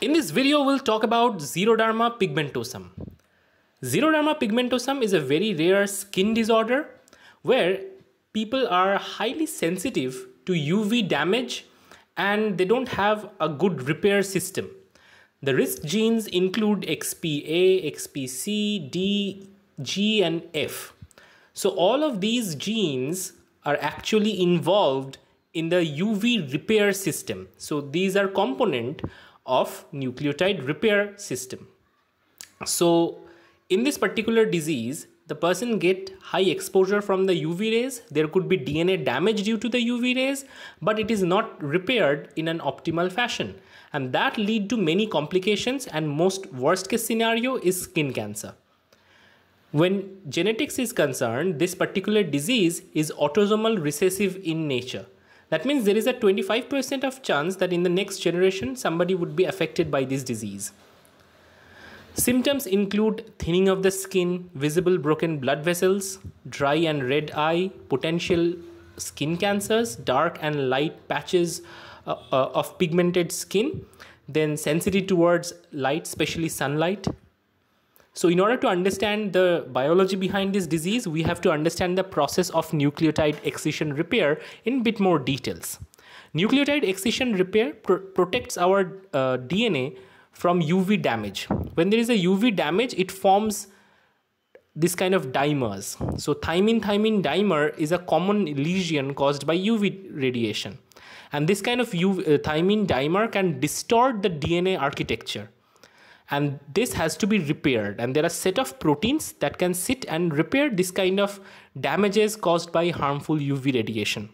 In this video, we'll talk about xeroderma pigmentosum. Xeroderma pigmentosum is a very rare skin disorder where people are highly sensitive to UV damage and they don't have a good repair system. The risk genes include XPA, XPC, D, G, and F. So all of these genes are actually involved in the UV repair system. So these are component of nucleotide repair system. So in this particular disease, the person get high exposure from the UV rays. There could be DNA damage due to the UV rays, but it is not repaired in an optimal fashion. And that lead to many complications and most worst case scenario is skin cancer. When genetics is concerned, this particular disease is autosomal recessive in nature. That means there is a 25% of chance that in the next generation somebody would be affected by this disease. Symptoms include thinning of the skin, visible broken blood vessels, dry and red eye, potential skin cancers, dark and light patches uh, uh, of pigmented skin, then sensitive towards light, especially sunlight, so in order to understand the biology behind this disease, we have to understand the process of nucleotide excision repair in bit more details. Nucleotide excision repair pr protects our uh, DNA from UV damage. When there is a UV damage, it forms this kind of dimers. So thymine-thymine dimer is a common lesion caused by UV radiation. And this kind of UV, uh, thymine dimer can distort the DNA architecture and this has to be repaired. And there are set of proteins that can sit and repair this kind of damages caused by harmful uv radiation.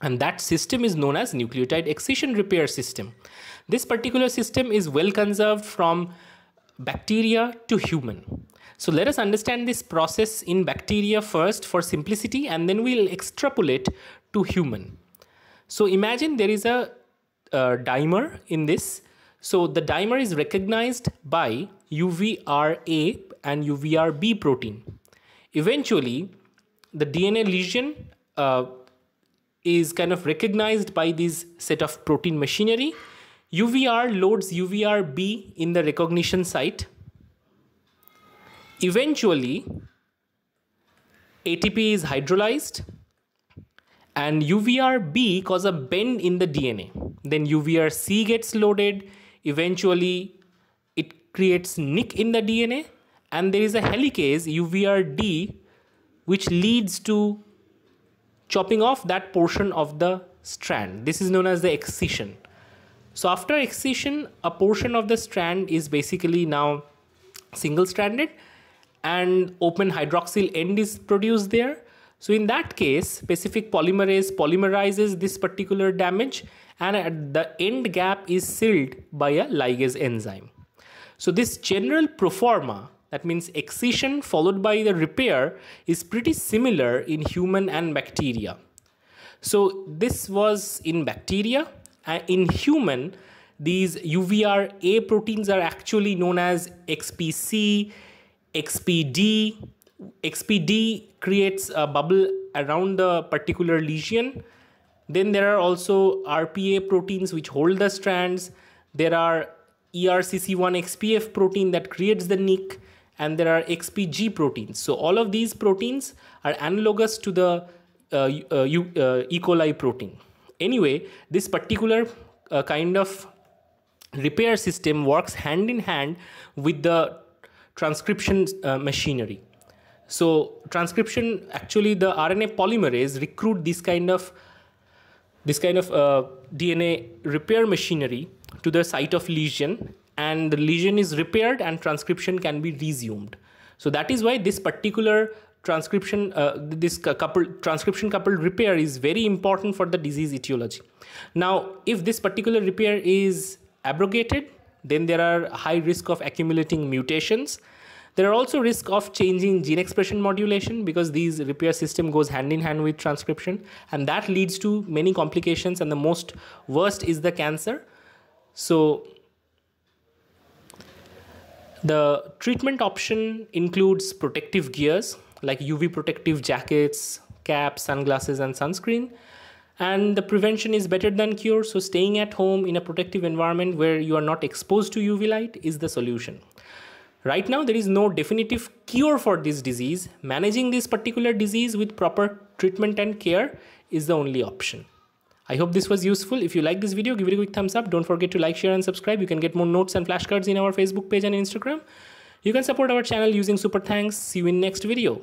And that system is known as nucleotide excision repair system. This particular system is well conserved from bacteria to human. So let us understand this process in bacteria first for simplicity and then we'll extrapolate to human. So imagine there is a, a dimer in this so the dimer is recognized by UVRA and UVRB protein. Eventually, the DNA lesion uh, is kind of recognized by this set of protein machinery. UVR loads UVRB in the recognition site. Eventually, ATP is hydrolyzed and UVRB cause a bend in the DNA. Then UVRC gets loaded, eventually it creates nick in the DNA and there is a helicase UVRD which leads to chopping off that portion of the strand. This is known as the excision. So after excision, a portion of the strand is basically now single stranded and open hydroxyl end is produced there. So in that case, specific polymerase polymerizes this particular damage and at the end gap is sealed by a ligase enzyme. So this general proforma, that means excision followed by the repair, is pretty similar in human and bacteria. So this was in bacteria. and in human, these UVRA proteins are actually known as XPC, XPD. XPD creates a bubble around the particular lesion then there are also RPA proteins which hold the strands. There are ERCC1 XPF protein that creates the nick and there are XPG proteins. So all of these proteins are analogous to the uh, uh, uh, E. coli protein. Anyway, this particular uh, kind of repair system works hand in hand with the transcription uh, machinery. So transcription, actually the RNA polymerase recruit this kind of this kind of uh, DNA repair machinery to the site of lesion and the lesion is repaired and transcription can be resumed. So that is why this particular transcription, uh, this coupled transcription coupled repair is very important for the disease etiology. Now, if this particular repair is abrogated, then there are high risk of accumulating mutations there are also risk of changing gene expression modulation because these repair system goes hand in hand with transcription and that leads to many complications and the most worst is the cancer. So the treatment option includes protective gears like UV protective jackets, caps, sunglasses and sunscreen. and the prevention is better than cure so staying at home in a protective environment where you are not exposed to uv light is the solution right now there is no definitive cure for this disease managing this particular disease with proper treatment and care is the only option I hope this was useful. If you like this video, give it a quick thumbs up. Don't forget to like, share, and subscribe. You can get more notes and flashcards in our Facebook page and Instagram. You can support our channel using super thanks. See you in next video.